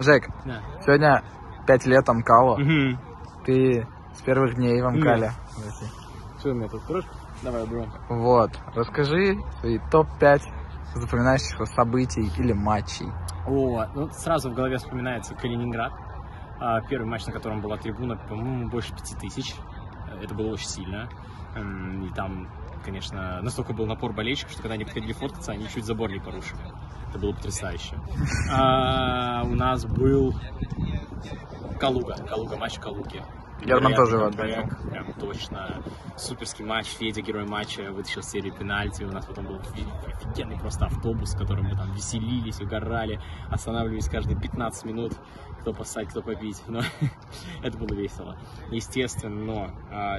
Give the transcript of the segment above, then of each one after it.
Жек, Да. сегодня 5 лет Амкалу. Угу. Ты с первых дней в Амкале. Что у меня тут кружка? Давай, бро. Вот. Расскажи свои топ-5 запоминающихся событий или матчей. О, ну сразу в голове вспоминается Калининград. А, Первый матч, на котором была трибуна, по-моему, больше пяти тысяч. Это было очень сильно. И там, конечно, настолько был напор болельщиков, что когда они приходили фоткаться, они чуть забор не порушили. Это было потрясающе. А, у нас был Калуга. Калуга, матч в Калуге. Герман тоже его отметил. Прям точно. Суперский матч. Федя, герой матча, вытащил серию пенальти. У нас потом был офи- офигенный просто автобус, в котором мы там веселились, угорали, останавливались каждые 15 минут, кто поссать, кто попить. Но это было весело. Естественно, но а,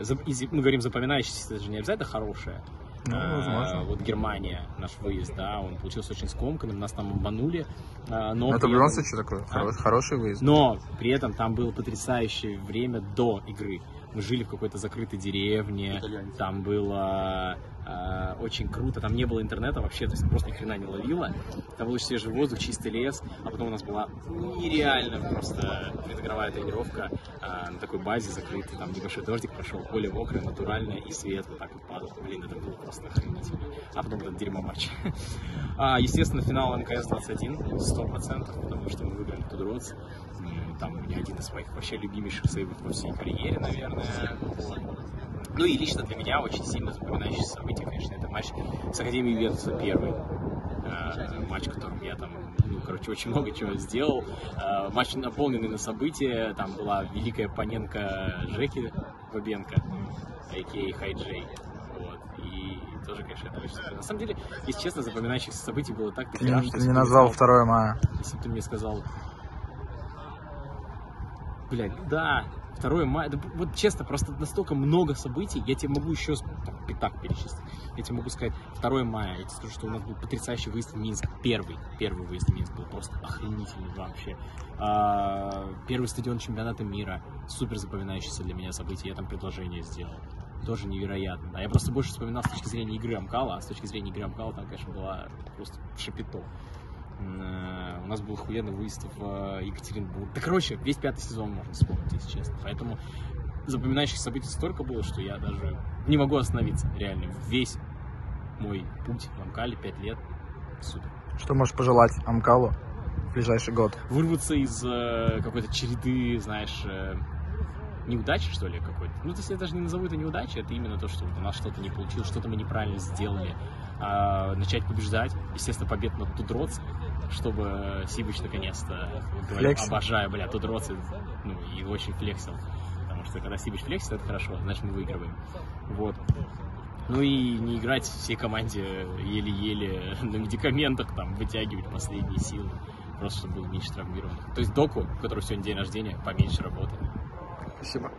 мы говорим запоминающееся, это же не обязательно хорошее. Ну, А, возможно. вот Германия, наш выезд, да, он получился очень скомканным, нас там обманули. а, но Но это в любом этом- случае такой А? хоро- хороший выезд. но при этом там было потрясающее время до игры. Мы жили в какой-то закрытой деревне, там было э, очень круто, там не было интернета вообще, то есть просто ни хрена не ловило. Там был очень свежий воздух, чистый лес, а потом у нас была нереально просто предыгровая тренировка э, на такой базе закрытой, там небольшой дождик прошел, поле мокрое, натуральное и светло, так и падало. Блин, это было просто охренительно. А потом этот дерьмо матч. А, естественно, финал МКС 21, 100%, потому что мы выиграли Тудроц. Там у меня один из моих вообще любимейших сейвов во всей карьере, наверное. Ну и лично для меня очень сильно запоминающееся событие, конечно, это матч с Академией Венца первый. Э, матч, в котором я там, ну, короче, очень много чего сделал. Э, матч наполненный на события. Там была великая оппонентка Жеки Бабенко, а.к.а. Хайджей. Вот. И тоже, конечно, это очень. На самом деле, если честно, запоминающихся событий было так Ты что ты не назвал сказал- 2 мая. если бы ты мне сказал, блядь, да, 2 мая, да, вот честно, просто настолько много событий, я тебе могу еще там, пятак перечислить. Я тебе могу сказать 2 мая, я тебе скажу, что у нас был потрясающий выезд в Минск, первый, первый выезд в Минск был просто охренительный вообще. А, первый стадион чемпионата мира, супер запоминающееся для меня событие, я там предложение сделал. Тоже невероятно. Да, я просто больше вспоминал с точки зрения игры Амкала, а с точки зрения игры Амкала там, конечно, была просто шапито. Э, У нас был охуенный выезд в э, Екатеринбург. Да, короче, весь пятый сезон можно вспомнить, если честно. Поэтому запоминающих событий столько было, что я даже не могу остановиться, реально. Весь мой путь в Амкале, 5 лет, супер. Что можешь пожелать Амкалу в ближайший год? Вырваться из э, какой-то череды, знаешь, э, неудачи, что ли, какой-то. Ну, то есть я даже не назову это неудачей, это именно то, что вот у нас что-то не получилось, что-то мы неправильно сделали. А, начать побеждать, естественно, побед над Тудроц, чтобы Сибыч наконец-то говорил, обожаю, бля, Тудроц, и, ну, и очень флексил. Потому что когда Сибыч флексит, это хорошо, значит мы выигрываем. Вот. Ну и не играть всей команде еле-еле на медикаментах, там, вытягивать последние силы, просто чтобы было меньше травмированных. То есть доку, у которого сегодня день рождения, поменьше работать. Спасибо.